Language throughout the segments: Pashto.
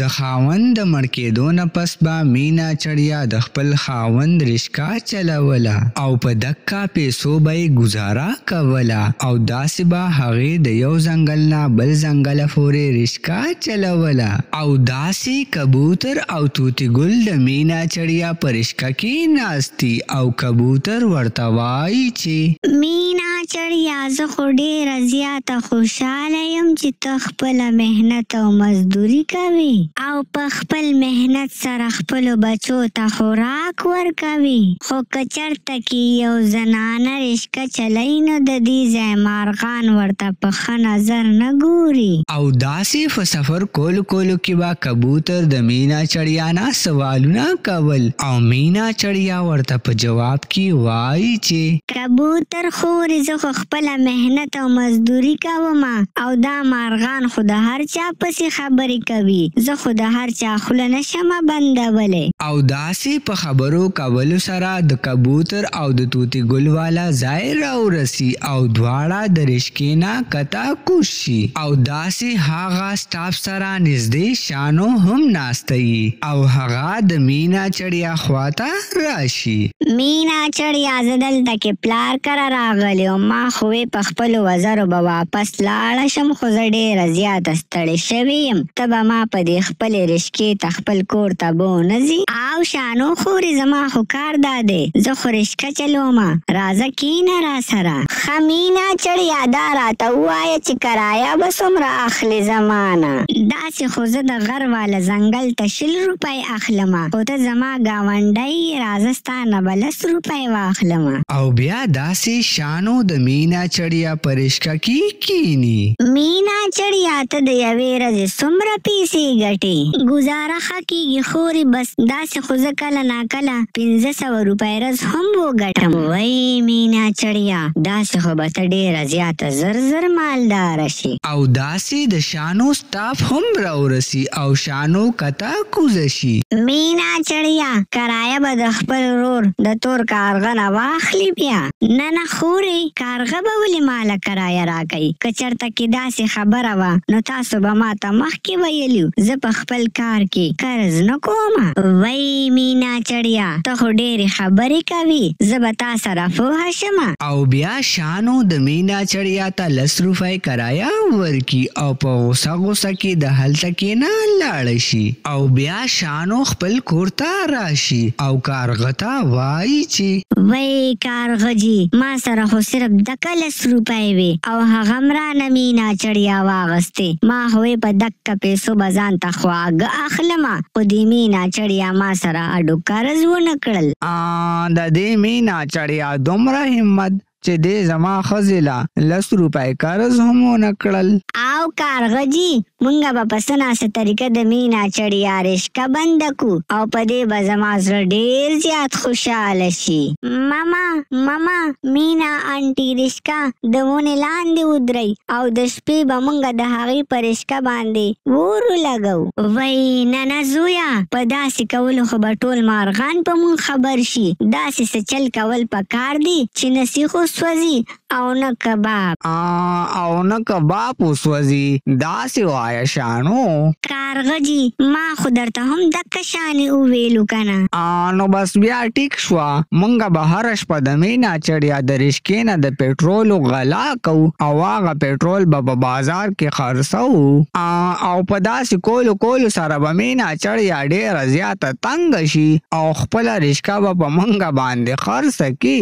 د خاوند د مړ کېدو نه پس به مینا چړیا د خپل خاوند رشکا چلوله او په دکا پیسو به یې ګزاره کوله او داسې به هغې د یو ځنګل نه بل ځنګله پورې رشکا چلوله او داسې کبوتر او توتی ګل د مینا چړیا په رشکه کې ناست دي او کبوتر ورته وایي چې مینا چړیا زه خو ډیره زیاته خوشحاله یم چې ته خپله محنت او مزدوري کوې او په خپل محنت سره خپلو بچو ته خوراک ورکوې خو که چرته کې یو زنانه رشکه چلوي نو د دې ځای مارغان ورته په ښه نظر نه ګوري. او داسې په سفر کولو کولو کې به کبوتر د مینا چړیا نه سوالونه کول او مینا چړیا ورته په جواب کې وايي چې. کبوتر خورې زه خو خپله محنت او مزدوري کومه او دا مارغان خو د هر چا پسې خبرې کوي زه خو د هر چا خوله نه شمه بندولی. او داسې په خبرو کولو سره د کبوتر او د طوطي ګل والا ځای راورسي او دواړه د رشکې نه کته کوز شي او داسې هغه ستاپ سره نزدې چانو هم ناسته يي او هغه د مينا چړيا خوا ته راشي. مينا چړيا زه دلته کې پلار کره راغلي وم ما خو وي په خپلو وزرو به واپس لاړه شم خو زه ډيره زياته ستړې شوي يم ته به ما په دي خپلې رشکې ته خپل کور ته بو نه ځي. او شانو خوري زما خو کار. کار دا دی زه خو رشکه چلومه راځه کینه راسره. ښه مینه چړیا دا راته ووایه چې کرایه به څومره اخلې زمانه. داسې خو زه د غر واله ځنګل ته شل روپۍ اخلمه خو ته زما ګاونډی یې راځه ستا نه به لس روپۍ واخلمه. او بیا داسې شانو د مینه چړیا په رشکه کې کیني. مینه چړیا ته د یوې ورځې څومره پیسې ګټې؟ ګوزاره ښه کیږی خوری بس داسی خو زه کله ناکله پنځه سوه روپی رز هم وګټم. وای مینا چړیا داسی خو به ته ډیره زیاته زر زر مالداره شی. او داسی د شانو ستاف هم راورسی او شانو کته کوزه شی. مینا چړیا کرایه به د خپل ورور د تور کارغه نه واخلی بیا. نه نه خوری کارغه به ولی ماله کرایه راکړی که چرته کی داسی خبره وه نو تاسو به ماته مخکی کې ویلي و، زه په خپل کار کې قرض نه کوم. وایي مینا چړیا ته خو ډېرې خبرې کوي، زه به تا سره پوه شم. او بیا شانو د مینا چړیا ته لس روپۍ کرایه ورکړي او په غوسه غوسه کې د هلته کېنه لاړ شي او بیا شانو خپل کور ته راشي او کارغه ته وایي چې. وایي کارغه جي ما سره خو صرف دکه لس. لس روپۍ وې او هغه هم رانه مې ناچړیا واغستې. ما هوې په دکه پیسو به ځان ته خواږه اخلم خو دې مې ناچړیا ما سره اډو کرز ونه کړل. آن د دې مې ناچړیا دومره همت چې دې زما ښځې له لس روپۍ کرز هم ونه کړل. او کارغه جي مونږ به په څه نا څه طریقه د مینې ناچړ یا رشقه بنده کړو او په دې به زما زړه ډېر زیات خوشحاله شي. ماما، ماما، مینا انټي رشقه د ونې لاندې ودروي او د شپې به مونږ د هغې په رشقه باندې اور ولګوو. وایي، نه نه زویه، په داسې کولو خو به ټول مارغان په مونږ خبر شي، داسې څه چل کول په کار دي چې نه سیخ وسوځي او نه کباب. او نه کباب وسوځي داسي وايه شانو. کارغه جي ما خو درته هم دک شاني وويلو کنه. نو بس بيا ټيک شوه مونږ به هره شپه د مي ناچړ يا د ريشکې نه د پټرولو غلا کوو او هغه پټرول به په بازار کي خرڅوو او په داسي کولو کولو سره به مي ناچړ يا ډيره زياته تنګه شي او خپله ريشکه به په مونږ باندي خرڅه کي.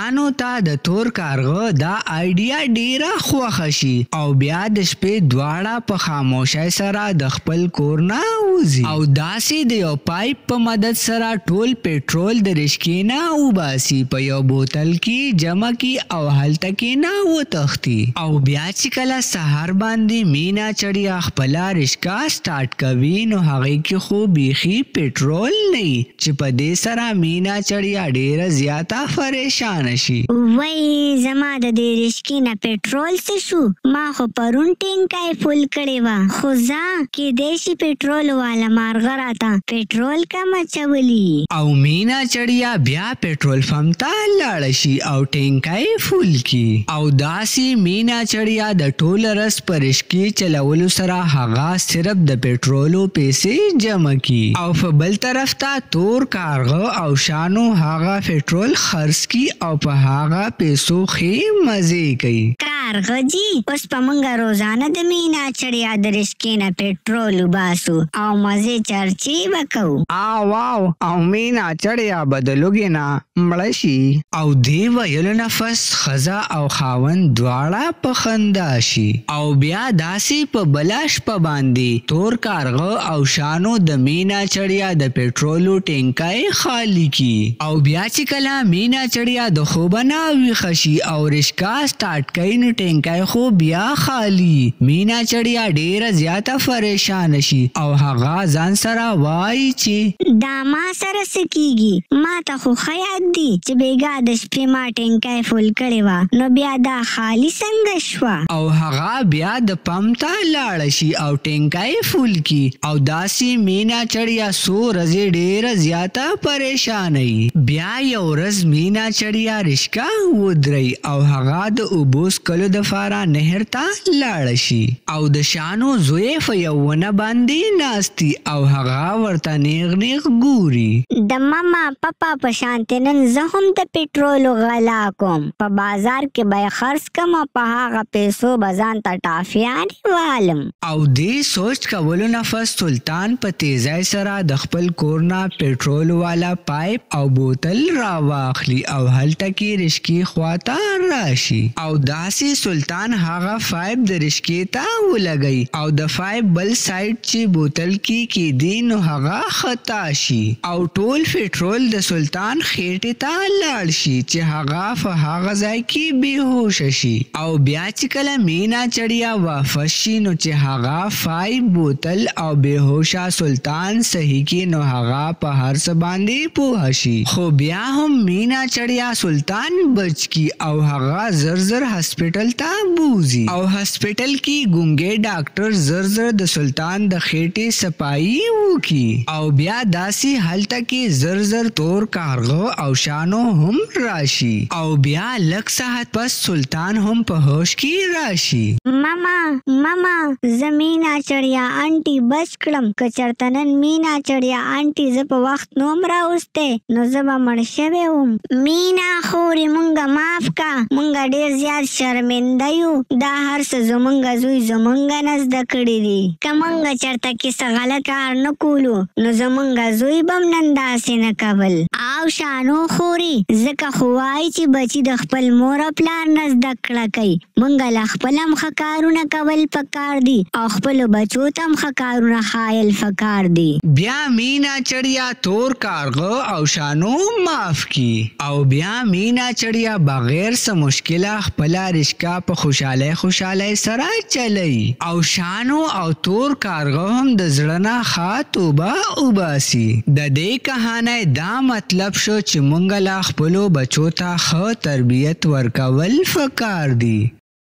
انو ته د تور کارغه دا آیډیا ډیره خوښه شي او بیا د شپې دواړه په خاموشۍ سره د خپل کور نه وځي او داسې د یو پایپ په مدد سره ټول پټرول د رشکې نه وباسي په یو بوتل کې جمع کړي او هلته کې نه وتښتي. او بیا چې کله سهار باندې مینا چړیا خپله رشکه سټارټ کوي نو هغې کې خو بیخي پټرول نه وي. چې په دې سره مينا چړيا ډېره زياته فرېشانه شي. وایي زما د دېرشکي نه پټرول څه شو؟ ما خو پرون ټېنکۍ فول کړې وه، خو ځه کېدای شي پټرول واله مارغه راته پټرول کم اچولي يي. او مينا چړيا بيا پټرول فمپ ته لاړه شي او ټېنکۍ فول کړي او دا. شخصي مينه چړيا د ټول رس په رشکی چلولو سره هغه صرف د پټرولو پيسي جمع کی او فه بل طرف ته تور کارغه او شانو هغه فټرول خرڅ کی او په هغه پيسو ښی مزی کوي. کارغه جی اوس په مونږ روزانه د مينه چړيا د رشکی نه پټرول وباسو او مزی چرچی به کوو. آواو او مينه چړيا به د لوږی نه مړه شي. او دی ويلو نه فس ښځه او خاوند دواړه په خندا شي او بیا داسې په بله شپه باندې تور کارغه او شانو د مینا چړیا د پټرولو ټینکی خالي کړي او بیا چې کله مینا چړیا د خوبه نه ویښه شي او رشکا سټارټ کوي نو ټینکی خو بیا خالي مینا چړیا ډیره زیاته فریشانه شي او هغه ځان سره وایي چې. دا ما سره څه کیږي ماته خو ښه یاد دي چې بیګا د شپې ما ټینکۍ فول کړې وه نو بیا دا خالي څنګه شوه؟ او هغه بیا د پمپ ته لاړه شي او ټینکۍ فول کړي او داسې مینا چړ یا څو ورځې ډیره زیاته پریشانه وي. بیا یو ورځ مینا چړ یا رشکه ودروي او هغه د اوبو څکلو دفاره نهر ته لاړه شي او د شا. انو زوی فه یو ونه باندی ناست دی او هغه ورته نیغ نیغ ګوری. د مما پپا په شانتې نن زه هم د پټرولو غلا کوم په بازار کې به یې خرڅ کړم او په هغه پیسو به ځان ته ټافیانې والم. او دې سوچ کولو نه فه سلطان په تیزی سره د خپل کور نه پټرولو والا پایپ او بوتل راواخلی او هلته کې رشکی خوا ته راشی او داسي سلطان هغه فايب د رشکې ته ولګي او د فايب بل سايډ چي بوتل کي کيدي نو هغه خطا شي او ټول فيټرول د سلطان خيټي ته لاړ شي چي هغه فه هغه ځاي کي بي هوشه شي او بيا چي کله مينا چړيا وافس شي نو چي هغه فايب بوتل او بي هوشه سلطان سهي کي نو هغه په هر څه باندي پوه شي خو بيا هم مينا چړيا سلطان بچ کي او هغه زر زر هسپټل ته بوځي او هسپټل کي ګونګی ډاکټر زر زر د سلطان د خيټي سپايي وکي او بيا داسي هلته کي زر زر تور کارغه او شانو هم راشي او بيا لږ ساعت پس سلطان هم په هوش کي راشي. ماما ماما زه مينا چړيا انټي بچ کړم که چرته نن مينا چړيا انټي زه په وخت. نو هم راوستی نو زه به مړ شوی وم. مینا خوری مونږ معاف که مونږ ډیر زیات شرمنده یو دا هرڅه زمونږ زوی زمونږ نه زده کړی دی که مونږ چرته کی څه غلط کار نه کولو نو زمونږ زوی به هم نن داسی نه کول. او شانو خوری ځکه خو وایی چی بچی د خپل مور او پلار نه زده کړه کوي مونږ له خپله هم ښه کارونه کول پکار. پکار دي او خپلو بچو ته هم ښه کارونه ښايل فکار دي. بيا مينا چړيا تور کارغه او شانو هم معاف کي او بيا مينا چړيا بغير څه مشکله خپله رشکه په خوشالۍ خوشالۍ سره چلوي او شانو او تور کارغه هم د زړه نه ښه توبه اوباسي. د دې کهانۍ دا مطلب شو چې مونږ له خپلو بچو ته ښه تربيت ورکول فکار دي.